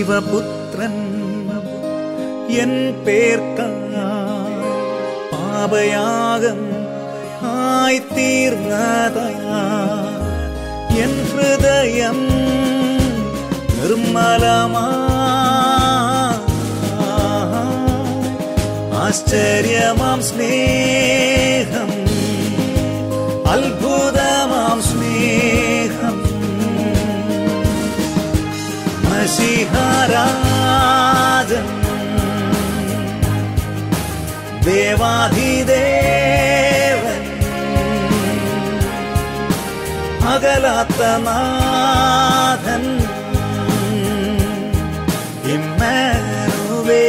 ദൈവപുത്രൻ എൻ പേർക്കായി പാപയാഗം ആയി തീർന്നതാ എൻ ഹൃദയം നിർമ്മലമാ. ആശ്ചര്യമാം സ്നേഹം അത്ഭുതമാം സ്നേഹം. മഷിഹാരാജൻ ദേവാധിദേവൻ. അകലാത്ത നാഥൻ ഇമ്മാനുവേ.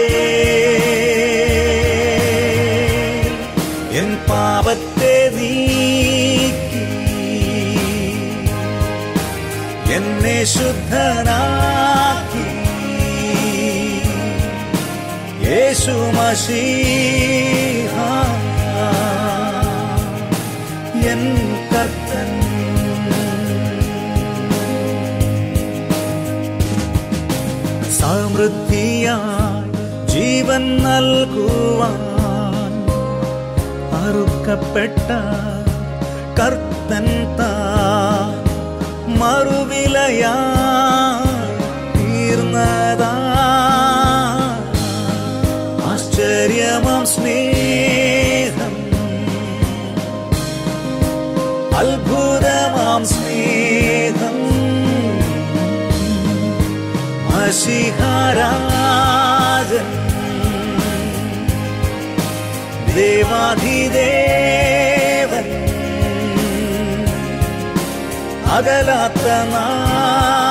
എൻ പാപത്തെ നീക്കി. എന്നെ ശുദ്ധനാക്കി യേശു മഷീഹ എൻ കർത്തൻ. സമൃദ്ധിയായി ജീവൻ നൽകുവാൻ അറുക്കപ്പെട്ട കർത്തൻ താ. മറുവിലയാ. അത്ഭുതമാം സ്നേഹം. മഷിഹാരാജൻ ദേവാധിദേവൻ. അകലാത്ത നാഥൻ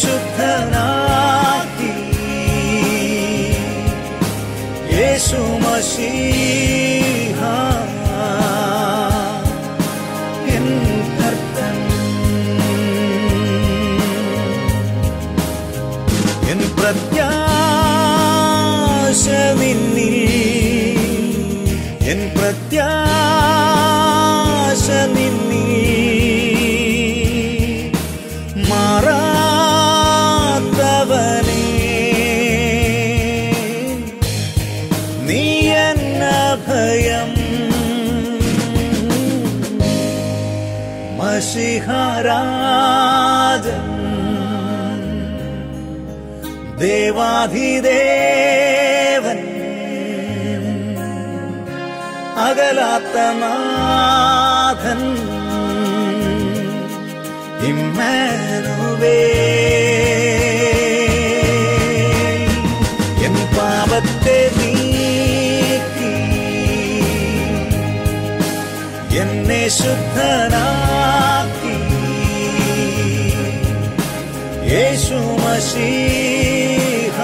ശുദ്ധനാക്കി യേശു മഷീഹ എൻ കർത്തൻ എൻ പ്രത്യാശ നിന്നിൽ എൻ പ്രത്യാശ മഷിഹാരാജൻ ദേവാധിദേവൻ അകലാത്ത നാഥൻ ഇമ്മാനുവേ എന്നെ ശുദ്ധനാക്കി. യേശു മഷീഹ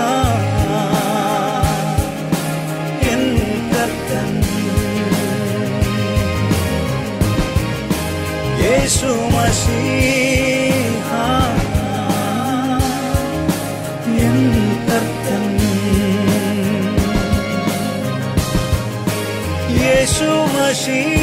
എൻ കർത്തൻ. യേശു മഷീഹ എൻ കർത്തൻ. യേശു മഷീഹ